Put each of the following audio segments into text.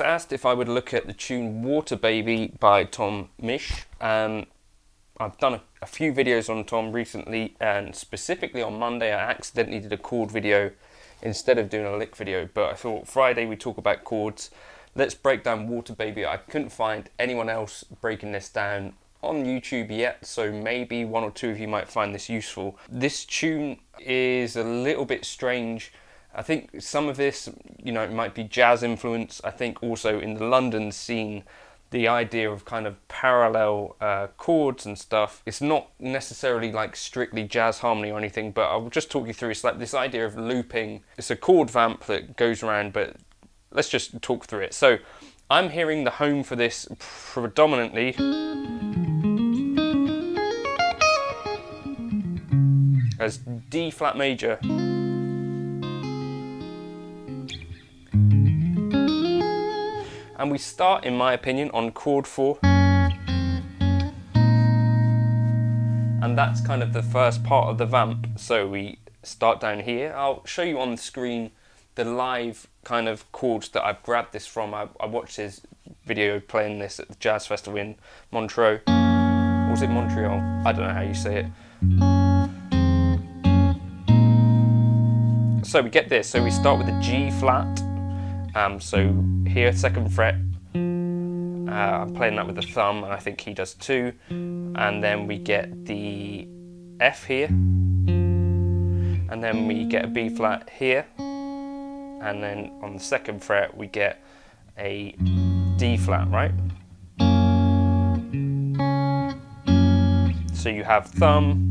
asked if I would look at the tune Water Baby by Tom Misch. Um, I've done a, a, few videos on Tom recently, and specifically on Monday, I accidentally did a chord video instead of doing a lick video. But I thought Friday we talk about chords. Let's break down Water Baby. I couldn't find anyone else breaking this down on YouTube yet, so maybe one or two of you might find this useful. This tune is a little bit strange. I think some of this, you know, might be jazz influence. I think also in the London scene, the idea of kind of parallel uh, chords and stuff. It's not necessarily like strictly jazz harmony or anything, but I'll just talk you through. It's like this idea of looping. It's a chord vamp that goes around, but let's just talk through it. So I'm hearing the home for this predominantly. as D flat major. And we start, in my opinion, on chord 4. And that's kind of the first part of the vamp. So we start down here. I'll show you on the screen the live kind of chords that I've grabbed this from. I, I watched his video playing this at the Jazz Festival in Montreux. Or was it Montreal? I don't know how you say it. So we get this. So we start with a G flat. Um, so here, second fret. Uh, I'm playing that with the thumb, and I think he does too. And then we get the F here. And then we get a B flat here. And then on the second fret, we get a D flat, right? So you have thumb,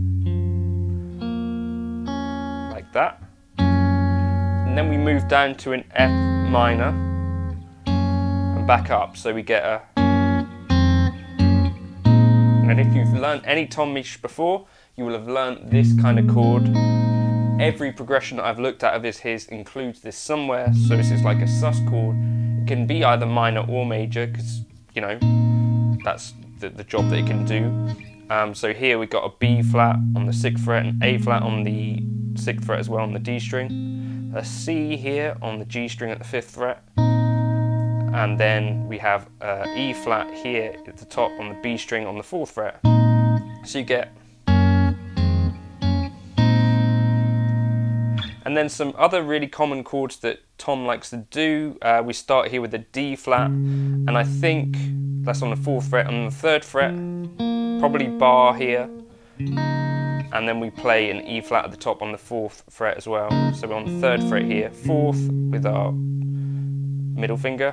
like that and then we move down to an F minor and back up so we get a and if you've learned any Tom Misch before you will have learned this kind of chord. Every progression that I've looked at of his, his includes this somewhere so this is like a sus chord. It can be either minor or major because you know that's the, the job that it can do. Um, so here we've got a B flat on the 6th fret and A flat on the 6th fret as well on the D string. A C here on the G string at the fifth fret, and then we have E flat here at the top on the B string on the fourth fret. So you get And then some other really common chords that Tom likes to do. Uh, we start here with a D flat, and I think that's on the fourth fret. On the third fret, probably bar here and then we play an E flat at the top on the fourth fret as well. So we're on the third fret here, fourth with our middle finger,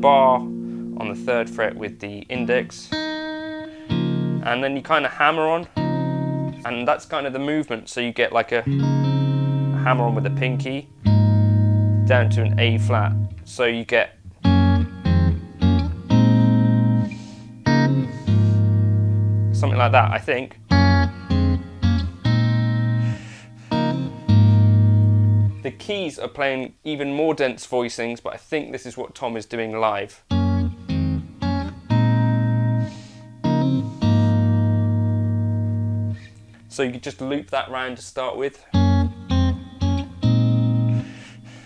bar on the third fret with the index, and then you kind of hammer on, and that's kind of the movement. So you get like a hammer on with the pinky down to an A flat. So you get something like that, I think. The keys are playing even more dense voicings, but I think this is what Tom is doing live. So you could just loop that round to start with.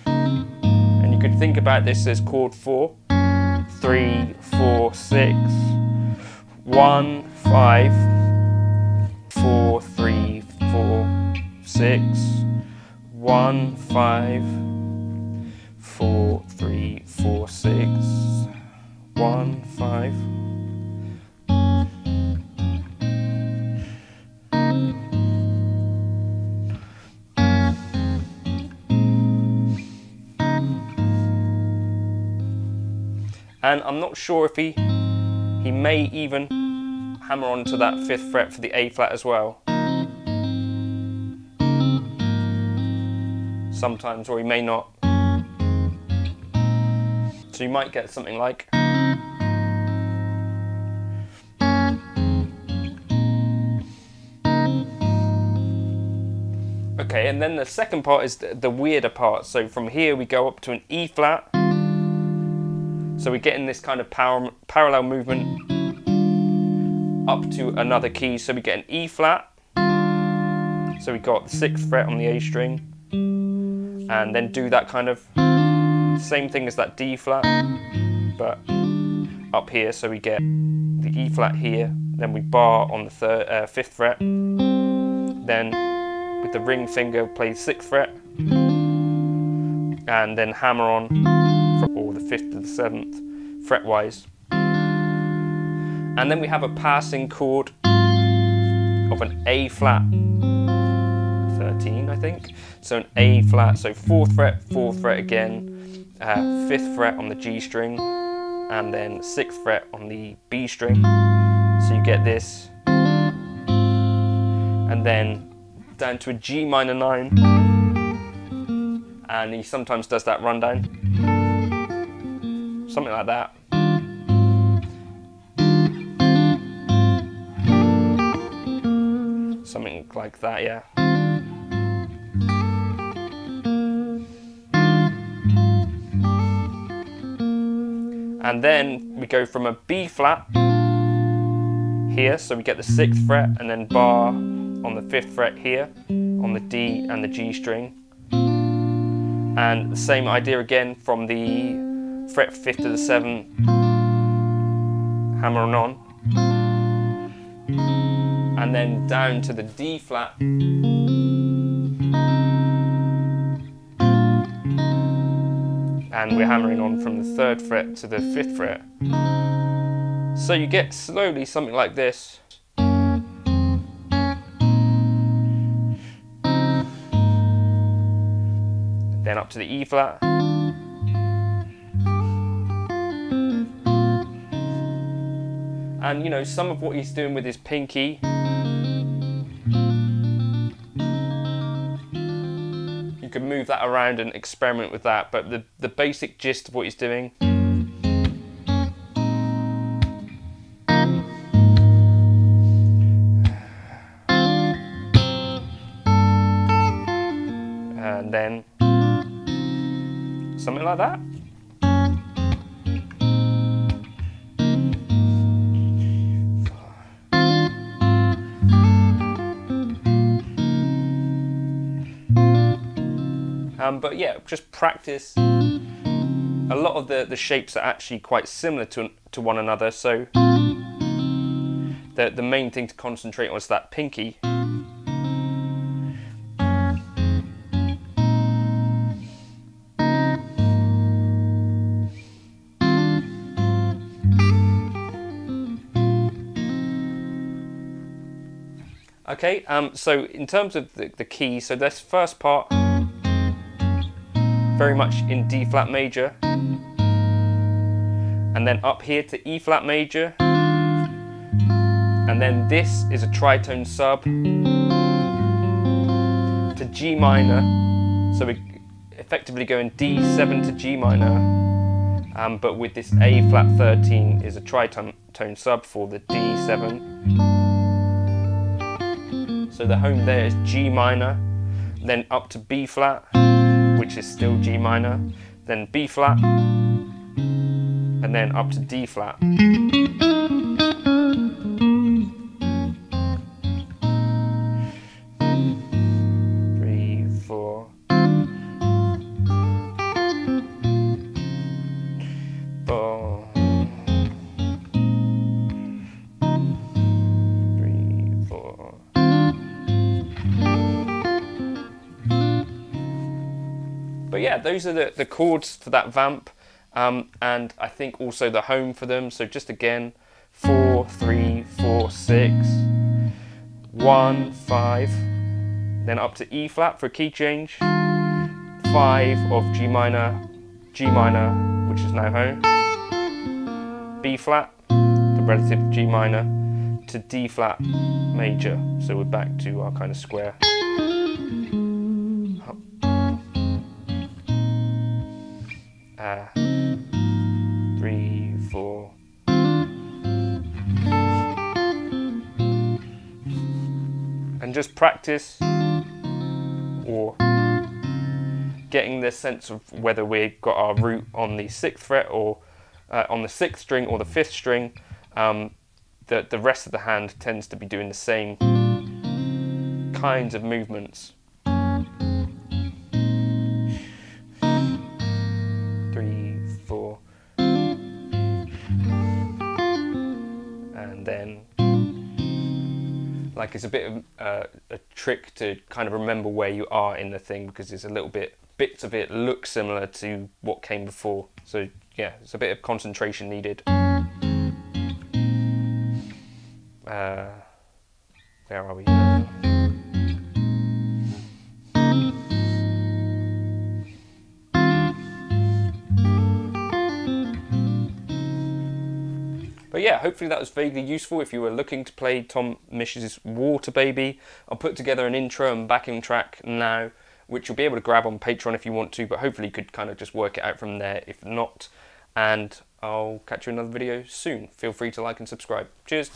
And you could think about this as chord four, three, four, six, one, five, four, three, four, six, one, five, four, three, four, six, one, five. And I'm not sure if he he may even hammer onto that fifth fret for the A flat as well. Sometimes, or he may not. So you might get something like. Okay, and then the second part is the, the weirder part. So from here we go up to an E flat. So we're getting this kind of parallel movement up to another key. So we get an E flat. So we got the sixth fret on the A string and then do that kind of same thing as that D flat but up here, so we get the E flat here, then we bar on the third, uh, fifth fret, then with the ring finger play sixth fret, and then hammer on from all the fifth to the seventh fretwise. And then we have a passing chord of an A flat 13, I think. So an A flat, so fourth fret, fourth fret again, uh, fifth fret on the G string, and then sixth fret on the B string. So you get this, and then down to a G minor 9, and he sometimes does that rundown, something like that. Something like that, yeah. And then we go from a B flat here, so we get the sixth fret and then bar on the fifth fret here, on the D and the G string. And the same idea again from the fret fifth to the seventh, hammering on. And then down to the D flat. And we're hammering on from the third fret to the fifth fret. So you get slowly something like this. Then up to the E flat. And you know, some of what he's doing with his pinky can move that around and experiment with that, but the, the basic gist of what he's doing and then something like that. Um, but yeah, just practice. A lot of the, the shapes are actually quite similar to, to one another, so the, the main thing to concentrate on is that pinky. Okay, um, so in terms of the, the key, so this first part very much in D flat major. And then up here to E flat major. And then this is a tritone sub to G minor. So we effectively go in D7 to G minor. Um, but with this A flat 13 is a tritone sub for the D7. So the home there is G minor, then up to B flat, which is still G minor, then B flat, and then up to D flat. Yeah, those are the, the chords for that vamp. Um, and I think also the home for them. So just again, four, three, four, six, one, five, then up to E flat for a key change, five of G minor, G minor, which is now home, B flat, the relative G minor, to D flat major. So we're back to our kind of square. just practice or getting this sense of whether we've got our root on the sixth fret or uh, on the sixth string or the fifth string, um, the, the rest of the hand tends to be doing the same kinds of movements. Three, four, and then like it's a bit of uh, a trick to kind of remember where you are in the thing because there's a little bit bits of it look similar to what came before. So yeah it's a bit of concentration needed. Uh, where are we But yeah, hopefully that was vaguely useful if you were looking to play Tom Misch's Water Baby. I'll put together an intro and backing track now, which you'll be able to grab on Patreon if you want to, but hopefully you could kind of just work it out from there if not. And I'll catch you in another video soon. Feel free to like and subscribe. Cheers.